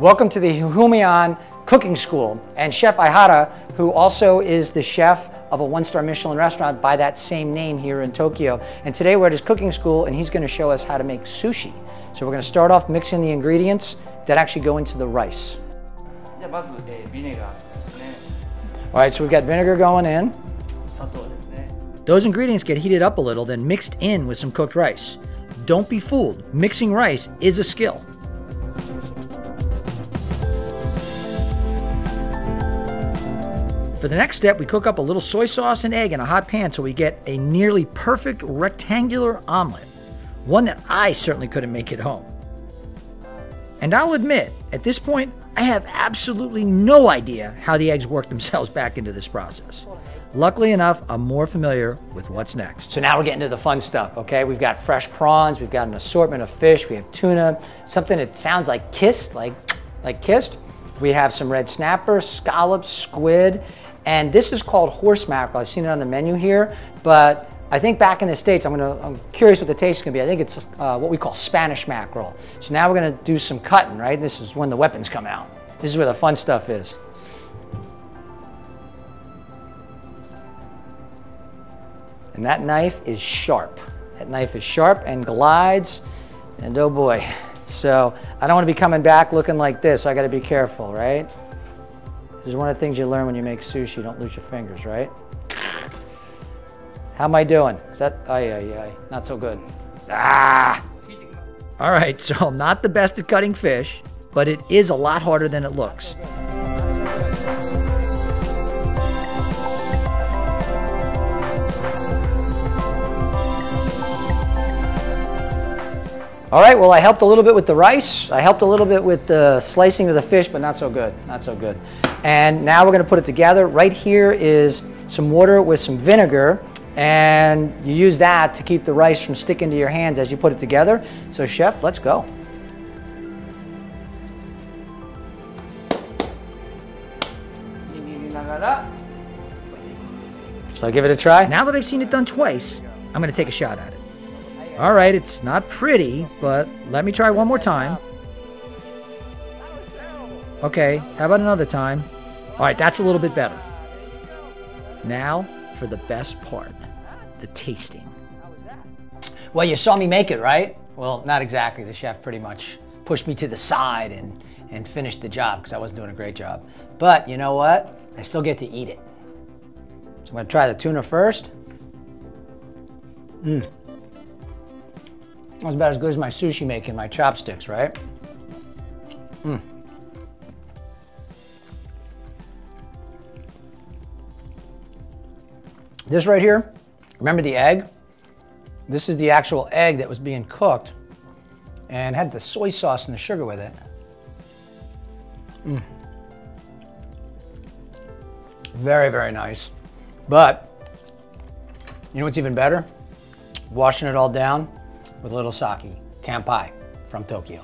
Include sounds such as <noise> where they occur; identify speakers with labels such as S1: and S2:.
S1: Welcome to the Hifumi-An Cooking School. And Chef Aihara, who also is the chef of a one-star Michelin restaurant by that same name here in Tokyo. And today we're at his cooking school and he's gonna show us how to make sushi. So we're gonna start off mixing the ingredients that actually go into the rice. All right, so we've got vinegar going in. Those ingredients get heated up a little, then mixed in with some cooked rice. Don't be fooled, mixing rice is a skill. For the next step, we cook up a little soy sauce and egg in a hot pan so we get a nearly perfect rectangular omelet. One that I certainly couldn't make at home. And I'll admit, at this point, I have absolutely no idea how the eggs work themselves back into this process. Luckily enough, I'm more familiar with what's next. So now we're getting to the fun stuff, okay? We've got fresh prawns, we've got an assortment of fish, we have tuna, something that sounds like kissed, like, like kissed. We have some red snapper, scallops, squid, and this is called horse mackerel. I've seen it on the menu here, but I think back in the States, I'm, gonna, I'm curious what the taste is gonna be. I think it's uh, what we call Spanish mackerel. So now we're gonna do some cutting, right? This is when the weapons come out. This is where the fun stuff is. And that knife is sharp. That knife is sharp and glides, and oh boy. So I don't wanna be coming back looking like this. I gotta be careful, right? This is one of the things you learn when you make sushi. Don't lose your fingers, right? How am I doing? Is that, ay, ay, ay, not so good. Ah! All right, so I'm <laughs> not the best at cutting fish, but it is a lot harder than it looks. All right, well, I helped a little bit with the rice. I helped a little bit with the slicing of the fish, but not so good, not so good. And now we're gonna put it together. Right here is some water with some vinegar, and you use that to keep the rice from sticking to your hands as you put it together. So chef, let's go. So I give it a try? Now that I've seen it done twice, I'm gonna take a shot at it. All right, it's not pretty, but let me try one more time. Okay, how about another time? All right, that's a little bit better. Now for the best part, the tasting. Well, you saw me make it, right? Well, not exactly. The chef pretty much pushed me to the side and, and finished the job because I wasn't doing a great job. But you know what? I still get to eat it. So I'm gonna try the tuna first. Mmm. That's about as good as my sushi making, my chopsticks, right? Mmm. This right here, remember the egg? This is the actual egg that was being cooked and had the soy sauce and the sugar with it. Mm. Very, very nice. But, you know what's even better? Washing it all down with a little sake, Kanpai from Tokyo.